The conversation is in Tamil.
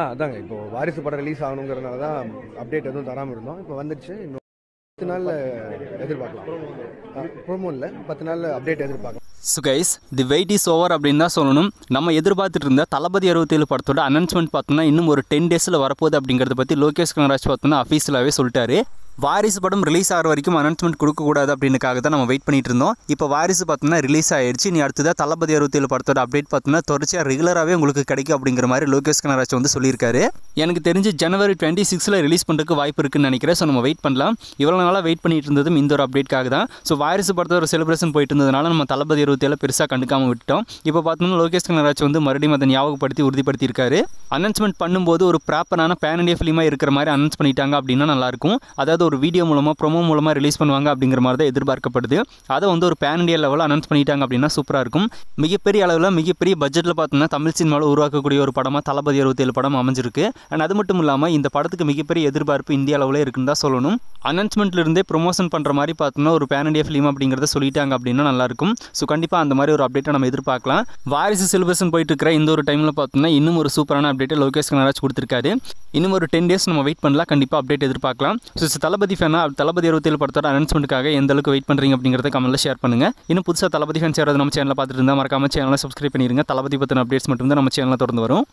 ஆ அதாங்க இப்போ வாரிசு படம் ரிலீஸ் ஆகணுங்கிறதுனால தான் அப்டேட் எதுவும் தராமல் இருந்தோம். இப்போ வந்துடுச்சு இன்னும் பத்து நாளில் எதிர்பார்க்கலாம். ப்ரோமோ இல்லை. பத்து நாளில் அப்டேட் எதிர்பார்க்கலாம். So guys the wait is over அப்படின்னு தான் சொல்லணும். நம்ம எதிர்பார்த்துட்டு இருந்த தளபதி அறுபத்தேழு படத்தோட அனௌன்ஸ்மெண்ட் பார்த்தோம்னா இன்னும் ஒரு டென் டேஸில் வரப்போகுது அப்படிங்கிறத பற்றி லோகேஷ் கனராஜ் பார்த்தோம்னா அஃபீஷியலாகவே சொல்லிட்டாரு. வாரிசு படம் ரிலீஸ் ஆகிற வரைக்கும் அனௌன்ஸ்மெண்ட் கொடுக்கக்கூடாது அப்படின்னுக்காக தான் நம்ம வெயிட் பண்ணிட்டு இருந்தோம் இப்போ வாரிசு பார்த்தோம்னா ரிலீஸ் ஆயிடுச்சு. நீ அடுத்ததாக தளபதி அறுபத்தேழு படத்தோட அப்டேட் பார்த்தோம்னா தொடர்ச்சியாக ரெகுலராகவே உங்களுக்கு கிடைக்கும் அப்படிங்கிற மாதிரி லோகேஷ் கனராஜ் வந்து சொல்லியிருக்காரு. எனக்கு தெரிஞ்சு ஜனவரி டுவெண்ட்டி சிக்ஸில் ரிலீஸ் பண்ணுறதுக்கு வாய்ப்பு இருக்குன்னு நினைக்கிறேன். ஸோ நம்ம வெயிட் பண்ணலாம். இவ்வளோ நாளாக வெயிட் பண்ணிட்டு இருந்ததும் இந்த ஒரு அப்டேட்காக தான். ஸோ வாரிசு படத்தோட செலிப்ரேஷன் போயிட்டு இருந்ததுனால நம்ம தளபதி அறுபத்தேழு பெருசாக கண்டுக்காமல் விட்டோம் இப்போ பார்த்தோம்னா லோகேஷ் கனராஜ் வந்து மறுபடியும் அதை ஞாபகப்படுத்தி உறுதிப்படுத்தியிருக்காரு. அனௌன்ஸ்மெண்ட் பண்ணும்போது ஒரு ப்ராப்பரான பேன் இண்டியா ஃபிலிமாக இருக்கிற மாதிரி அனௌன்ஸ் பண்ணிட்டாங்க அப்படின்னா நல்லாயிருக்கும் அதாவது ஒரு வீடியோ மூலமாக ப்ரோமோ மூலமாக ரிலீஸ் பண்ணுவாங்க அப்படிங்கிற மாதிரி தான் எதிர்பார்க்கப்படுது. அதை வந்து ஒரு பேன் இண்டியா லெவலில் அனௌன்ஸ் பண்ணிட்டாங்க அப்படின்னா சூப்பராக இருக்கும். மிகப்பெரிய அளவில் மிகப்பெரிய பட்ஜெட்டில் பார்த்தோம்னா தமிழ் சினிமாவில் உருவாக்கக்கூடிய ஒரு படமாக தளபதி அறுபத்தேழு படம் அமைஞ்சிருக்கு. அண்ட் அது மட்டும் இல்லாமல் இந்த படத்துக்கு மிகப்பெரிய எதிர்பார்ப்பு இந்திய அளவில் இருக்குன்னு தான் சொல்லணும். அனௌன்ஸ்மெண்ட்லேருந்தே ப்ரொமோஷன் பண்ணுற மாதிரி பார்த்தோம்னா ஒரு பேன் இண்டியா ஃபிலிம் அப்படிங்கிறத சொல்லிட்டாங்க அப்படின்னா நல்லாயிருக்கும் ஸோ கண்டிப்பாக அந்த மாதிரி ஒரு அப்டேட்டை நம்ம எதிர்பார்க்கலாம். வாரிசு சிலபஸ்ன்னு போயிட்டு இருக்கிற இந்த ஒரு டைமில் பார்த்தோம்னா இன்னும் ஒரு சூப்பரான அப்டேட்டை லோகேஷ் கனராஜ் கொடுத்துருக்காரு. இன்னும் ஒரு டென் டேஸ் நம்ம வெயிட் பண்ணலாம். கண்டிப்பாக அப்டேட் எதிர்பார்க்கலாம். ஸோ தளபதி ஃபேனா தளபதி இருபத்தேழு படத்தோட அனௌன்ஸ்மெண்ட்டுக்காக எந்த அளவுக்கு வெயிட் பண்ணுறீங்க அப்படிங்கிறத கமெண்ட்ல ஷேர் பண்ணுங்க. இன்னும் புதுசாக தளபதி ஃபேன்ஸ் யாராவது நம்ம சேனலில் பார்த்துட்டு இருந்தால் மறக்காம சேனலை சப்ஸ்கிரைப் பண்ணிடுங்க தளபதி பற்றின அப்டேட்ஸ் மட்டும் தான் நம்ம சேனலில் தொடர்ந்து வரும்.